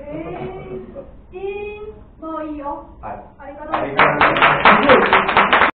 えー、えー、もういいよ。はい。ありがとうございます。